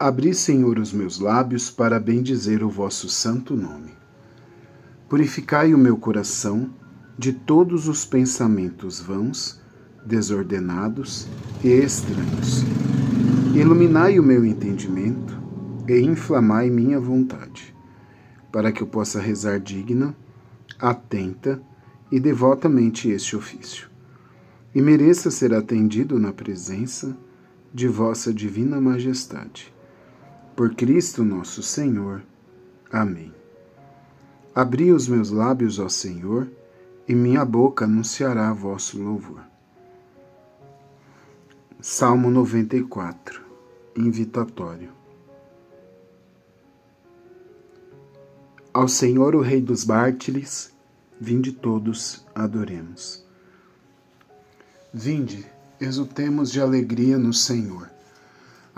Abri, Senhor, os meus lábios para bendizer o vosso santo nome. Purificai o meu coração de todos os pensamentos vãos, desordenados e estranhos. Iluminai o meu entendimento e inflamai minha vontade, para que eu possa rezar digna, atenta e devotamente este ofício, e mereça ser atendido na presença de vossa divina majestade. Por Cristo nosso Senhor. Amém. Abri os meus lábios, ó Senhor, e minha boca anunciará vosso louvor. Salmo 94 Invitatório Ao Senhor, o Rei dos Mártires, vinde todos, adoremos. Vinde, exultemos de alegria no Senhor.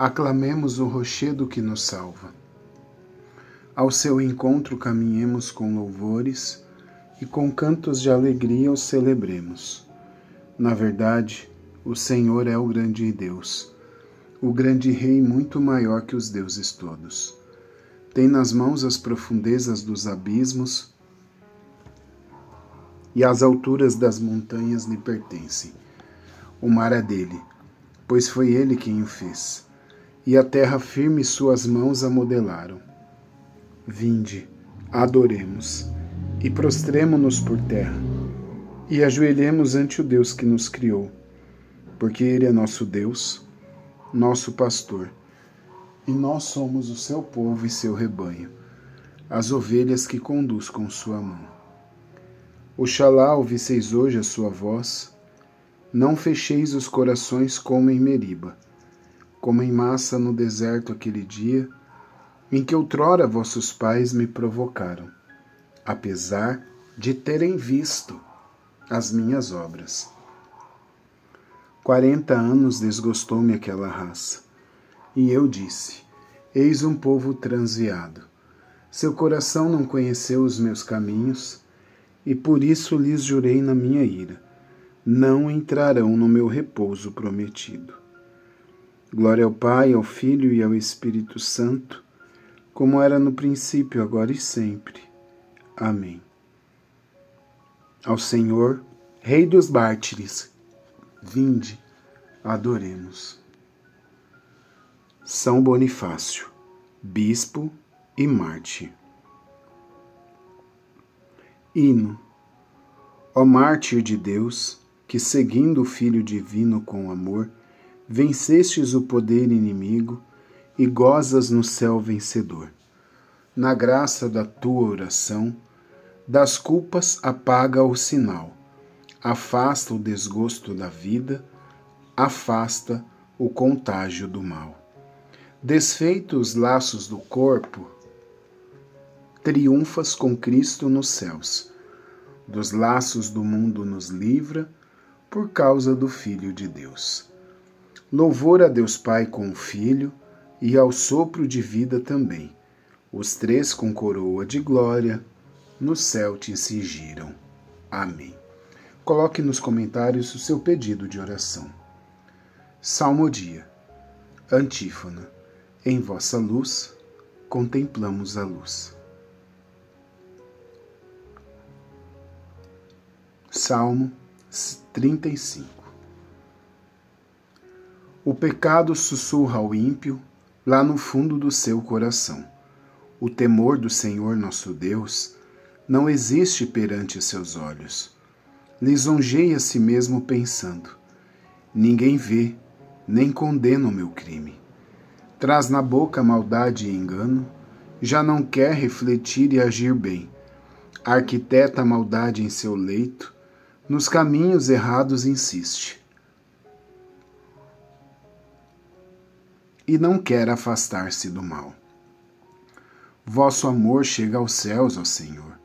Aclamemos o rochedo que nos salva. Ao seu encontro caminhemos com louvores e com cantos de alegria o celebremos. Na verdade, o Senhor é o grande Deus, o grande Rei muito maior que os deuses todos. Tem nas mãos as profundezas dos abismos e as alturas das montanhas lhe pertencem. O mar é dele, pois foi ele quem o fez, e a terra firme suas mãos a modelaram. Vinde, adoremos, e prostremo-nos por terra, e ajoelhemos ante o Deus que nos criou porque Ele é nosso Deus, nosso pastor, e nós somos o seu povo e seu rebanho, as ovelhas que conduz com sua mão. Oxalá ouvisseis hoje a sua voz, não fecheis os corações como em Meriba, como em massa no deserto aquele dia, em que outrora vossos pais me provocaram, apesar de terem visto as minhas obras. Quarenta anos desgostou-me aquela raça. E eu disse: Eis um povo transviado. Seu coração não conheceu os meus caminhos, e por isso lhes jurei na minha ira: não entrarão no meu repouso prometido. Glória ao Pai, ao Filho e ao Espírito Santo, como era no princípio, agora e sempre. Amém. Ao Senhor, Rei dos Mártires, Vinde, adoremos. São Bonifácio, Bispo e Marte. Hino. Ó mártir de Deus, que seguindo o Filho Divino com amor, vencestes o poder inimigo e gozas no céu vencedor. Na graça da tua oração, das culpas apaga o sinal afasta o desgosto da vida, afasta o contágio do mal. Desfeitos os laços do corpo, triunfas com Cristo nos céus. Dos laços do mundo nos livra, por causa do Filho de Deus. Louvor a Deus Pai com o Filho e ao sopro de vida também. Os três com coroa de glória no céu te cingiram. Amém. Coloque nos comentários o seu pedido de oração. Salmodia. Antífona. Em vossa luz, contemplamos a luz. Salmo 35 O pecado sussurra ao ímpio lá no fundo do seu coração. O temor do Senhor nosso Deus não existe perante seus olhos lisonjeia a si mesmo pensando: Ninguém vê, nem condena o meu crime. Traz na boca maldade e engano, já não quer refletir e agir bem. Arquiteta a maldade em seu leito, nos caminhos errados insiste. E não quer afastar-se do mal. Vosso amor chega aos céus, ó Senhor.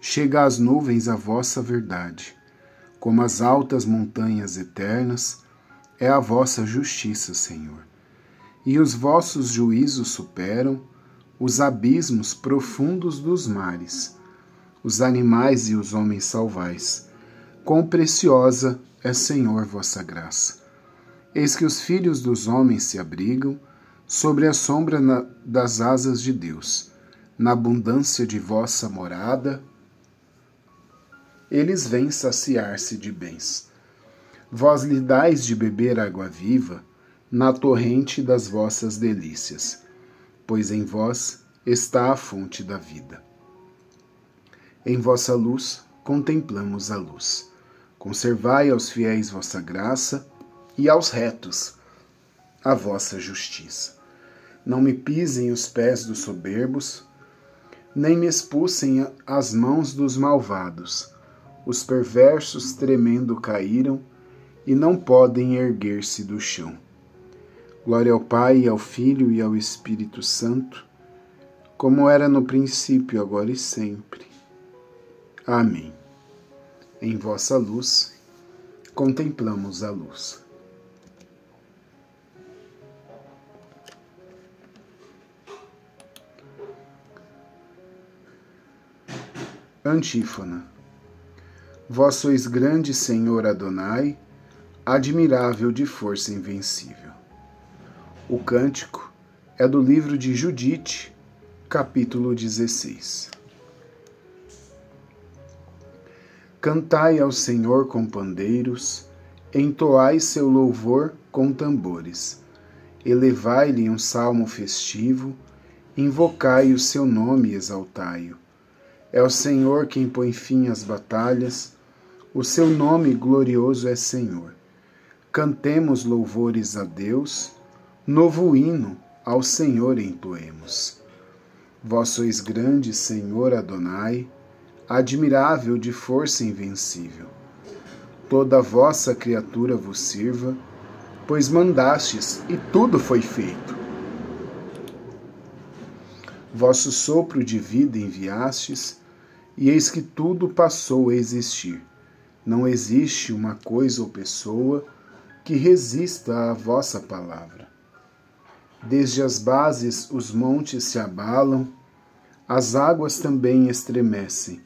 Chega às nuvens a vossa verdade como as altas montanhas eternas, é a vossa justiça, Senhor. E os vossos juízos superam os abismos profundos dos mares. Os animais e os homens salvais. Quão preciosa é, Senhor, vossa graça. Eis que os filhos dos homens se abrigam sobre a sombra na, das asas de Deus, na abundância de vossa morada, eles vêm saciar-se de bens. Vós lhe dais de beber água viva na torrente das vossas delícias, pois em vós está a fonte da vida. Em vossa luz contemplamos a luz. Conservai aos fiéis vossa graça e aos retos a vossa justiça. Não me pisem os pés dos soberbos, nem me expulsem as mãos dos malvados. Os perversos tremendo caíram e não podem erguer-se do chão. Glória ao Pai, ao Filho e ao Espírito Santo, como era no princípio, agora e sempre. Amém. Em vossa luz, contemplamos a luz. Antífona. Vós sois grande Senhor Adonai, admirável de força invencível. O cântico é do livro de Judite, capítulo 16. Cantai ao Senhor com pandeiros, entoai seu louvor com tambores, elevai-lhe um salmo festivo, invocai o seu nome e exaltai-o. É o Senhor quem põe fim às batalhas, o seu nome glorioso é Senhor. Cantemos louvores a Deus, novo hino ao Senhor entoemos. Vós sois grande, Senhor Adonai, admirável de força invencível. Toda vossa criatura vos sirva, pois mandastes e tudo foi feito. Vosso sopro de vida enviastes, e eis que tudo passou a existir. Não existe uma coisa ou pessoa que resista à vossa palavra. Desde as bases os montes se abalam, as águas também estremecem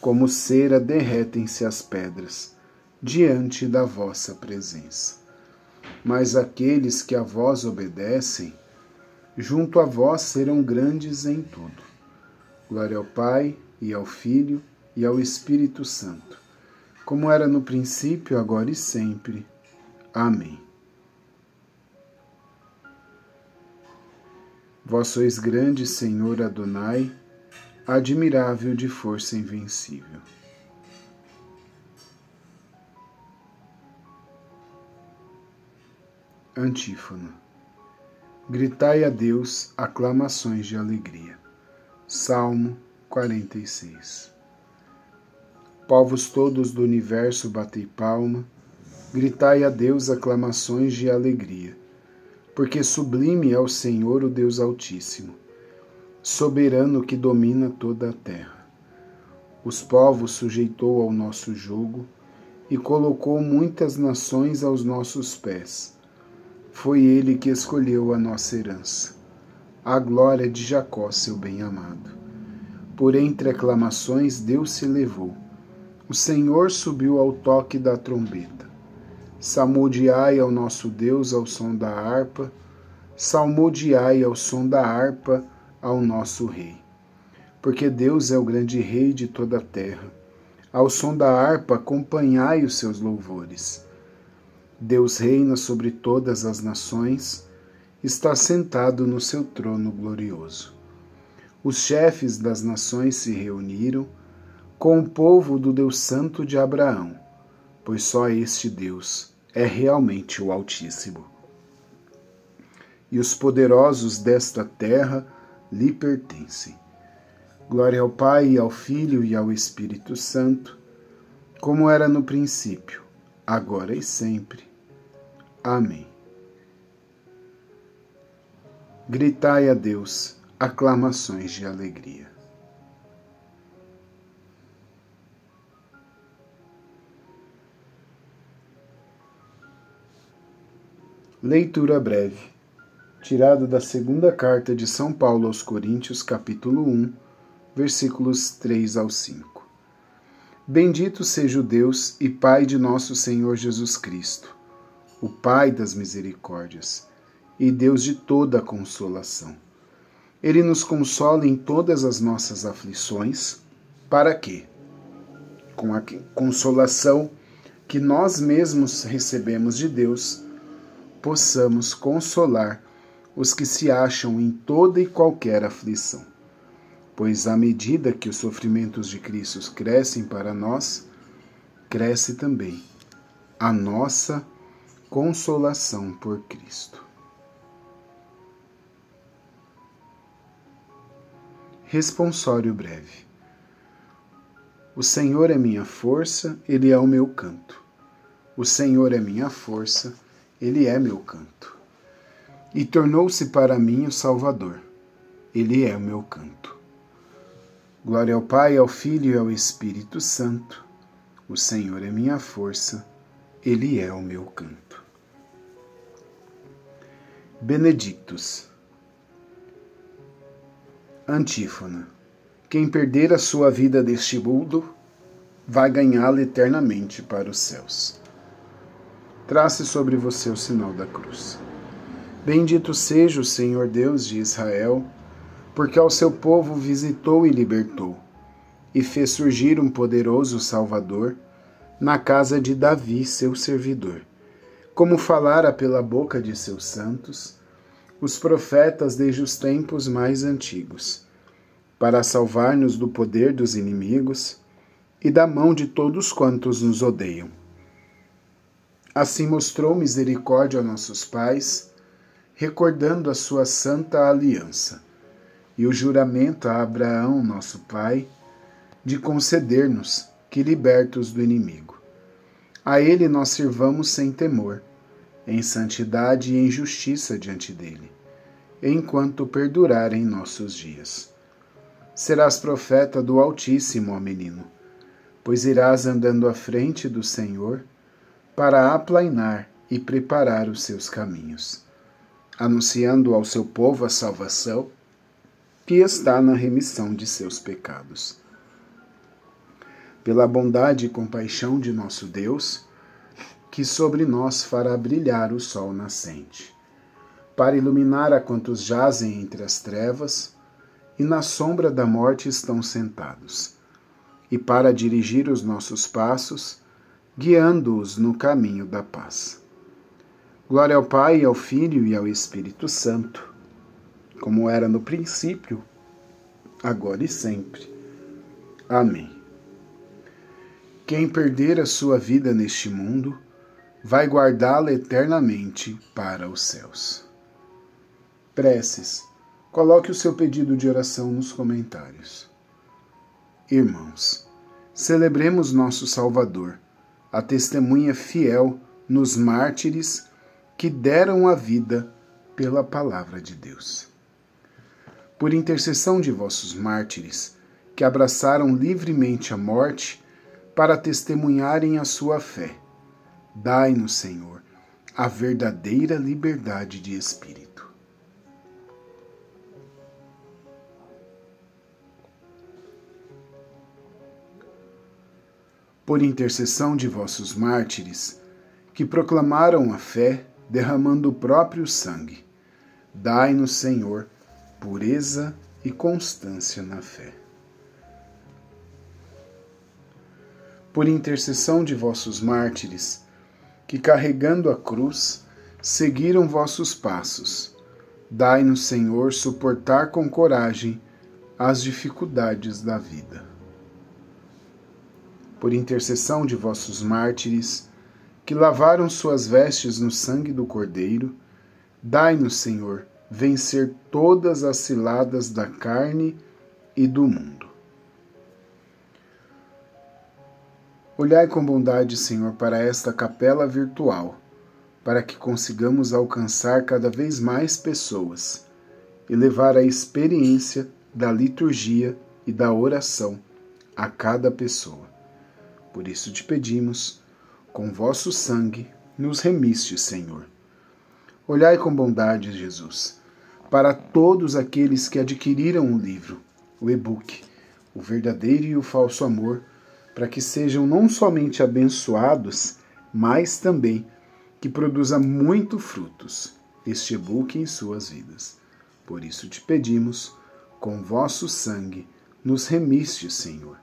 como cera derretem-se as pedras diante da vossa presença. Mas aqueles que a vós obedecem, junto a vós serão grandes em tudo. Glória ao Pai, e ao Filho, e ao Espírito Santo, como era no princípio, agora e sempre. Amém. Vós sois grande, Senhor Adonai, admirável de força invencível. Antífona. Gritai a Deus aclamações de alegria. Salmo 46. Povos todos do universo batei palma, gritai a Deus aclamações de alegria, porque sublime é o Senhor, o Deus Altíssimo soberano que domina toda a terra. Os povos sujeitou ao nosso jugo e colocou muitas nações aos nossos pés. Foi ele que escolheu a nossa herança, a glória de Jacó, seu bem-amado. Por entre aclamações, Deus se levou. O Senhor subiu ao toque da trombeta. Salmodiai ao nosso Deus ao som da harpa, salmodiai ao som da harpa, ao nosso Rei. Porque Deus é o grande Rei de toda a terra. Ao som da harpa, acompanhai os seus louvores. Deus reina sobre todas as nações, está sentado no seu trono glorioso. Os chefes das nações se reuniram com o povo do Deus Santo de Abraão, pois só este Deus é realmente o Altíssimo. E os poderosos desta terra lhe pertencem. Glória ao Pai, ao Filho e ao Espírito Santo, como era no princípio, agora e sempre. Amém. Gritai a Deus aclamações de alegria. Leitura breve tirado da segunda carta de São Paulo aos Coríntios, capítulo 1, versículos 3 ao 5. Bendito seja o Deus e Pai de nosso Senhor Jesus Cristo, o Pai das misericórdias, e Deus de toda consolação. Ele nos consola em todas as nossas aflições, para que, com a consolação que nós mesmos recebemos de Deus, possamos consolar os que se acham em toda e qualquer aflição. Pois à medida que os sofrimentos de Cristo crescem para nós, cresce também a nossa consolação por Cristo. Responsório breve. O Senhor é minha força, Ele é o meu canto. O Senhor é minha força, Ele é meu canto. E tornou-se para mim o Salvador. Ele é o meu canto. Glória ao Pai, ao Filho e ao Espírito Santo. O Senhor é minha força, Ele é o meu canto. Benedictus. Antífona. Quem perder a sua vida deste mundo, vai ganhá-la eternamente para os céus. Trace sobre você o sinal da cruz. Bendito seja o Senhor Deus de Israel, porque ao seu povo visitou e libertou, e fez surgir um poderoso Salvador na casa de Davi, seu servidor, como falara pela boca de seus santos os profetas desde os tempos mais antigos, para salvar-nos do poder dos inimigos e da mão de todos quantos nos odeiam. Assim mostrou misericórdia a nossos pais, recordando a sua santa aliança e o juramento a Abraão, nosso pai, de conceder-nos que libertos do inimigo. A ele nós sirvamos sem temor em santidade e em justiça diante dele, enquanto perdurarem nossos dias. Serás profeta do Altíssimo, ó menino, pois irás andando à frente do Senhor para aplainar e preparar os seus caminhos, anunciando ao seu povo a salvação que está na remissão de seus pecados. Pela bondade e compaixão de nosso Deus, que sobre nós fará brilhar o sol nascente, para iluminar a quantos jazem entre as trevas e na sombra da morte estão sentados, e para dirigir os nossos passos, guiando-os no caminho da paz. Glória ao Pai, ao Filho e ao Espírito Santo, como era no princípio, agora e sempre. Amém. Quem perder a sua vida neste mundo, vai guardá-la eternamente para os céus. Preces. Coloque o seu pedido de oração nos comentários. Irmãos, celebremos nosso Salvador, a testemunha fiel nos mártires que deram a vida pela palavra de Deus. Por intercessão de vossos mártires, que abraçaram livremente a morte para testemunharem a sua fé Dai-nos, Senhor, a verdadeira liberdade de espírito. Por intercessão de vossos mártires, que proclamaram a fé derramando o próprio sangue, dai-nos, Senhor, pureza e constância na fé. Por intercessão de vossos mártires, que carregando a cruz seguiram vossos passos. Dai-nos, Senhor, suportar com coragem as dificuldades da vida. Por intercessão de vossos mártires, que lavaram suas vestes no sangue do Cordeiro, dai-nos, Senhor, vencer todas as ciladas da carne e do mundo. Olhai com bondade, Senhor, para esta capela virtual, para que consigamos alcançar cada vez mais pessoas e levar a experiência da liturgia e da oração a cada pessoa. Por isso te pedimos, com vosso sangue, nos remiste, Senhor. Olhai com bondade, Jesus, para todos aqueles que adquiriram o livro, o e-book, o verdadeiro e o falso amor para que sejam não somente abençoados, mas também que produza muito frutos este e-book em suas vidas. Por isso te pedimos, com vosso sangue, nos remiste, Senhor.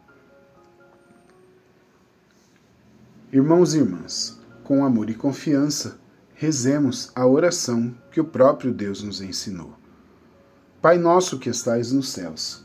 Irmãos e irmãs, com amor e confiança, rezemos a oração que o próprio Deus nos ensinou. Pai nosso que estais nos céus,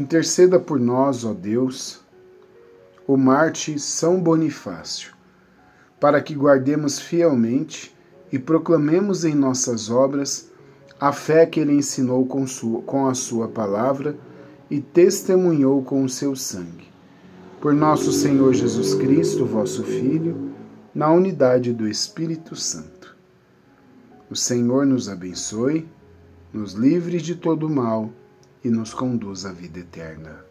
Interceda por nós, ó Deus, o Marte São Bonifácio, para que guardemos fielmente e proclamemos em nossas obras a fé que ele ensinou com, sua, com a sua palavra e testemunhou com o seu sangue. Por nosso Senhor Jesus Cristo, vosso Filho, na unidade do Espírito Santo. O Senhor nos abençoe, nos livre de todo mal e nos conduz à vida eterna.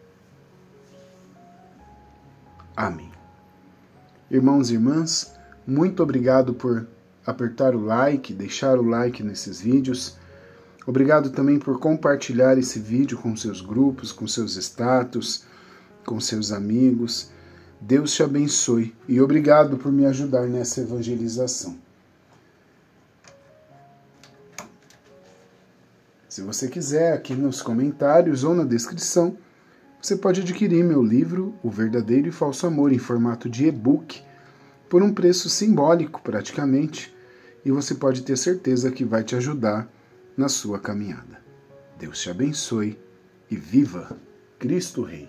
Amém. Irmãos e irmãs, muito obrigado por apertar o like, deixar o like nesses vídeos. Obrigado também por compartilhar esse vídeo com seus grupos, com seus status, com seus amigos. Deus te abençoe e obrigado por me ajudar nessa evangelização. Se você quiser, aqui nos comentários ou na descrição, você pode adquirir meu livro O Verdadeiro e Falso Amor em formato de e-book por um preço simbólico, praticamente, e você pode ter certeza que vai te ajudar na sua caminhada. Deus te abençoe e viva Cristo Rei.